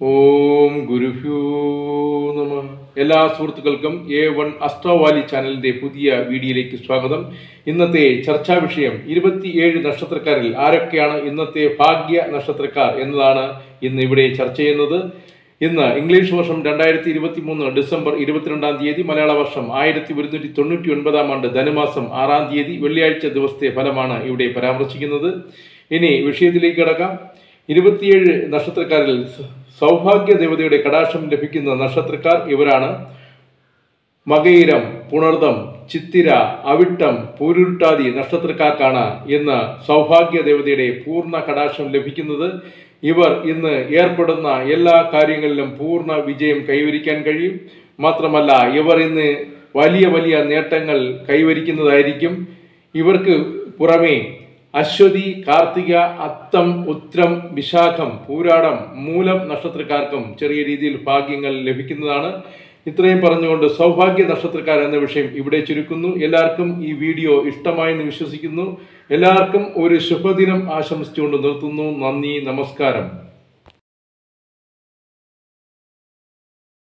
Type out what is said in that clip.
ഓം ഗുരുഭ്യോ നമ. എല്ലാ സുഹൃത്തുക്കൾക്കും എ വൺ അസ്ട്രോവാലി ചാനലിന്റെ പുതിയ വീഡിയോയിലേക്ക് സ്വാഗതം. ഇന്നത്തെ ചർച്ചാ വിഷയം ഇരുപത്തിയേഴ് നക്ഷത്രക്കാരിൽ ആരൊക്കെയാണ് ഇന്നത്തെ ഭാഗ്യ നക്ഷത്രക്കാർ എന്നതാണ് ഇന്ന് ഇവിടെ ചർച്ച ചെയ്യുന്നത്. ഇന്ന് ഇംഗ്ലീഷ് വർഷം രണ്ടായിരത്തി ഇരുപത്തി മൂന്ന് ഡിസംബർ ഇരുപത്തിരണ്ടാം തീയതി മലയാള വർഷം ആയിരത്തി ഒരുന്നൂറ്റി തൊണ്ണൂറ്റി ഒൻപതാം ആണ്ട് ധനുമാസം ആറാം തീയതി വെള്ളിയാഴ്ച ദിവസത്തെ ഫലമാണ് ഇവിടെ പരാമർശിക്കുന്നത്. ഇനി വിഷയത്തിലേക്ക് കിടക്കാം. ഇരുപത്തിയേഴ് നക്ഷത്രക്കാരിൽ സൗഭാഗ്യ ദേവതയുടെ കടാക്ഷം ലഭിക്കുന്ന നക്ഷത്രക്കാർ ഇവരാണ്. മകയിരം പുണർദം ചിത്തിര അവിട്ടം പൂരുരുട്ടാതി നക്ഷത്രക്കാർക്കാണ് ഇന്ന് സൗഭാഗ്യ ദേവതയുടെ പൂർണ കടാക്ഷം ലഭിക്കുന്നത്. ഇവർ ഇന്ന് ഏർപ്പെടുന്ന എല്ലാ കാര്യങ്ങളിലും പൂർണ വിജയം കൈവരിക്കാൻ കഴിയും. മാത്രമല്ല ഇവർ ഇന്ന് വലിയ വലിയ നേട്ടങ്ങൾ കൈവരിക്കുന്നതായിരിക്കും. ഇവർക്ക് പുറമേ അശ്വതി കാർത്തിക അത്തം ഉത്രം വിശാഖം പൂരാടം മൂലം നക്ഷത്രക്കാർക്കും ചെറിയ രീതിയിൽ ഭാഗ്യങ്ങൾ ലഭിക്കുന്നതാണ്. ഇത്രയും പറഞ്ഞുകൊണ്ട് സൗഭാഗ്യ നക്ഷത്രക്കാർ എന്ന വിഷയം ഇവിടെ ചുരുക്കുന്നു. എല്ലാവർക്കും ഈ വീഡിയോ ഇഷ്ടമായെന്ന് വിശ്വസിക്കുന്നു. എല്ലാവർക്കും ഒരു ശുഭദിനം ആശംസിച്ചുകൊണ്ട് നിർത്തുന്നു. നന്ദി നമസ്കാരം.